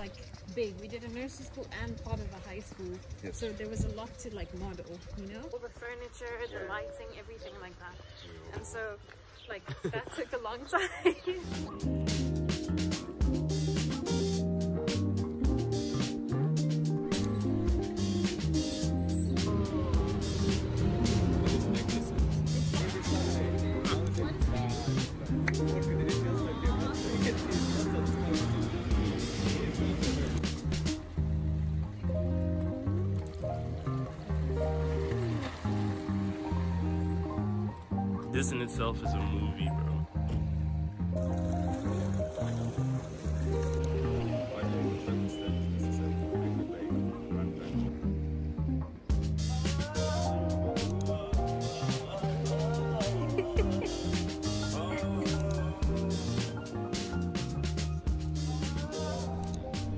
like big. We did a nursery school and part of a high school. Yes. So there was a lot to like model, you know? All the furniture, the lighting, everything like that. And so like that took a long time. This in itself is a movie, bro.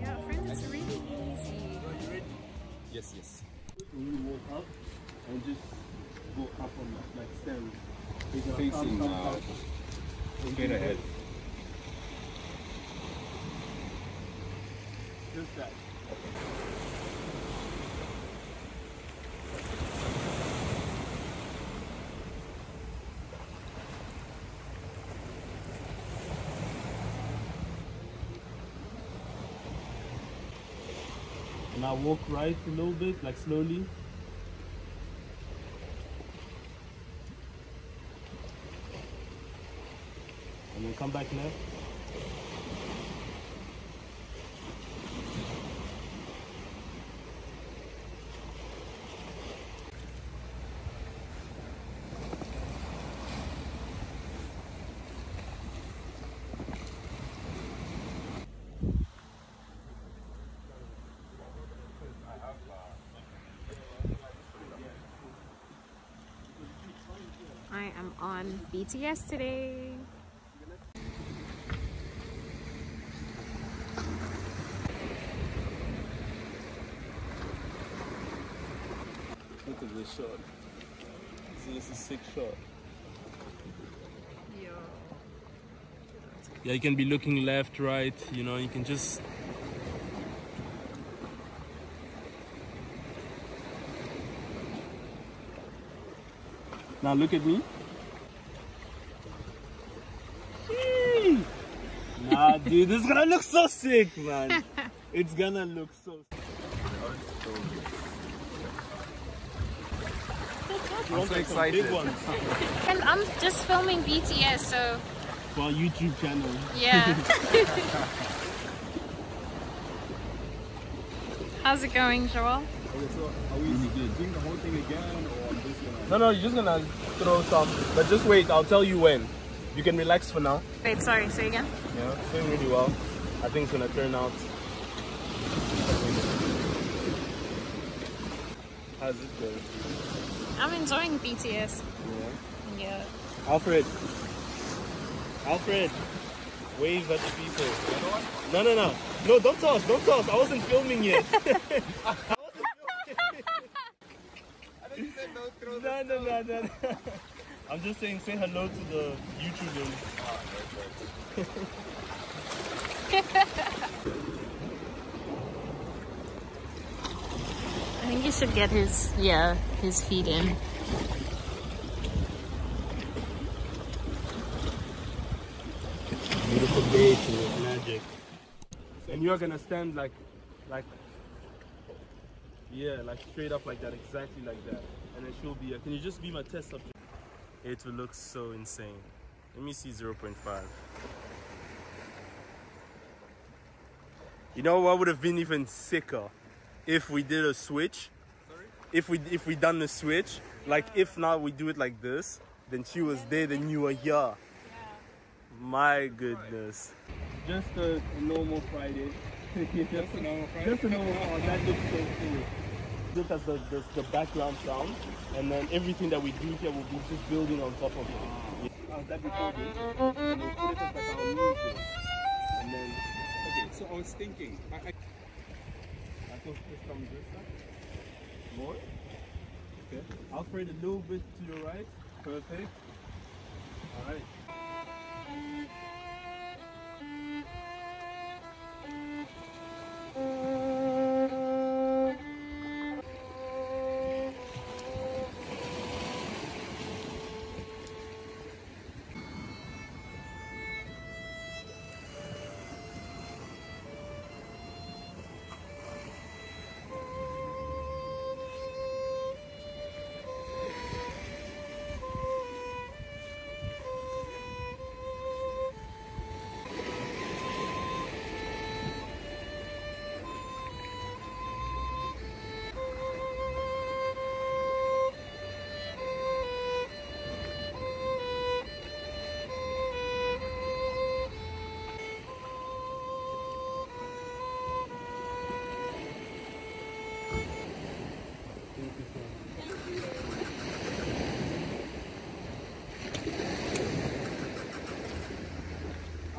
Yeah, friends, it's really easy. Yes, yes. When you walk up and just go up on like, like stairs. Facing, uh. Straight ahead. That. Now walk right a little bit, like slowly. And then come back left. I am on BTS today. Look this shot. This is a sick shot. Yo. Yeah, you can be looking left, right, you know, you can just Now look at me. Nah, dude, this is gonna look so sick, man. it's gonna look so. You I'm so like big excited. ones And I'm just filming BTS, so for our YouTube channel. yeah. How's it going, Joel? Okay, so are we doing the whole thing again, or I'm just gonna? No, no, you're just gonna throw some, but just wait. I'll tell you when. You can relax for now. Wait, sorry, say again. Yeah, it's doing really well. I think it's gonna turn out. How's it going? I'm enjoying BTS. Yeah. Yeah. Alfred. Alfred. Wave at the people. No, no, no. No, don't toss. Don't toss. I wasn't filming yet. I wasn't filming. no, no, no, no, no. I'm just saying, say hello to the YouTubers. I think he should get his, yeah, his feet in. Beautiful day to magic. And you're gonna stand like, like, yeah, like straight up like that, exactly like that. And then she'll be. Uh, can you just be my test subject? it will look so insane. Let me see 0.5. You know what would have been even sicker if we did a switch? If we if we done the switch, like if now we do it like this, then she was there, then you were here. My goodness. Just a, a normal Friday. just a normal Friday. Just a normal. Oh, that looks so cool. Just as the, the the background sound, and then everything that we do here will be just building on top of it. Yeah. Oh, that'd be cool. And we'll put it as like our music, and then Okay, so I was thinking. I, I, I thought this comes this side. More. Okay. Alfred, a little bit to your right. Perfect. All right.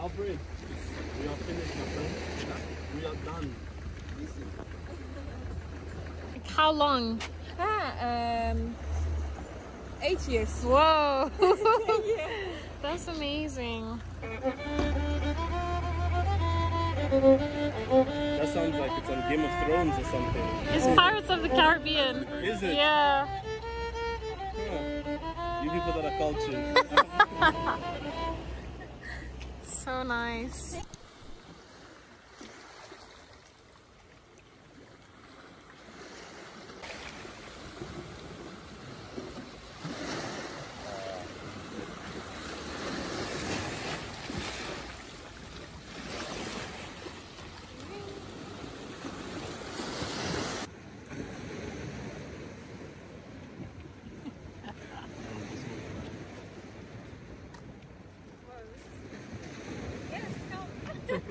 Alfred, we are finished, my friend. We are done. How long? Ah, um, eight years. Whoa! That's amazing. That sounds like it's on Game of Thrones or something. It's Pirates of the Caribbean. Is it? Yeah. You people that are cultured. So nice. Inside,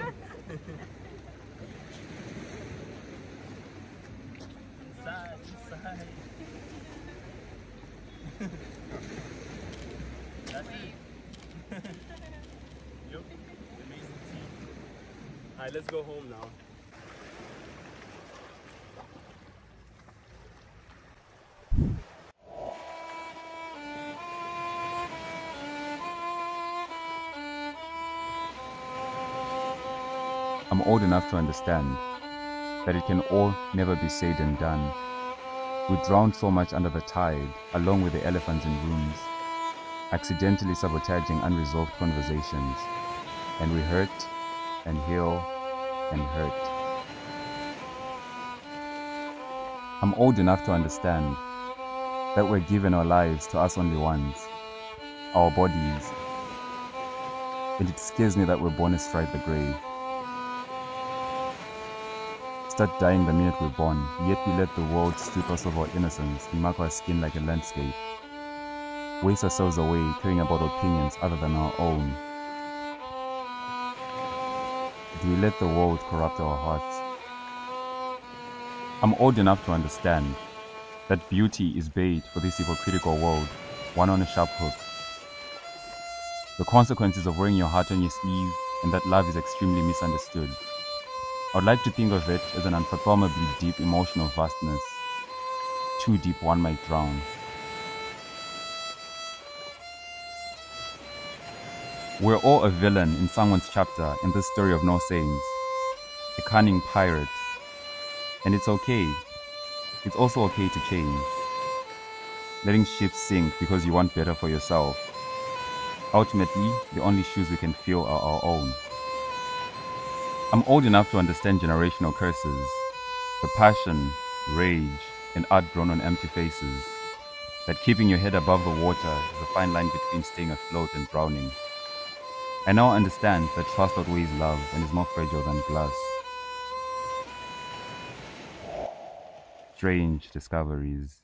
inside. That's it. Yup, amazing tea. Alright, let's go home now. I'm old enough to understand that it can all never be said and done. We drowned so much under the tide, along with the elephants in rooms, accidentally sabotaging unresolved conversations. And we hurt and heal and hurt. I'm old enough to understand that we're given our lives to us only once, our bodies. And it scares me that we're born astride the grave start dying the minute we're born, yet we let the world strip us of our innocence and mark our skin like a landscape. Waste ourselves away caring about opinions other than our own. Do we let the world corrupt our hearts? I'm old enough to understand that beauty is bait for this hypocritical world, one on a sharp hook. The consequences of wearing your heart on your sleeve and that love is extremely misunderstood. I'd like to think of it as an unfathomably deep emotional vastness. Too deep one might drown. We're all a villain in someone's chapter in this story of no sayings. A cunning pirate. And it's okay. It's also okay to change. Letting ships sink because you want better for yourself. Ultimately, the only shoes we can fill are our own. I'm old enough to understand generational curses, the passion, rage, and art grown on empty faces. That keeping your head above the water is a fine line between staying afloat and drowning. I now understand that trust outweighs love and is more fragile than glass. Strange discoveries.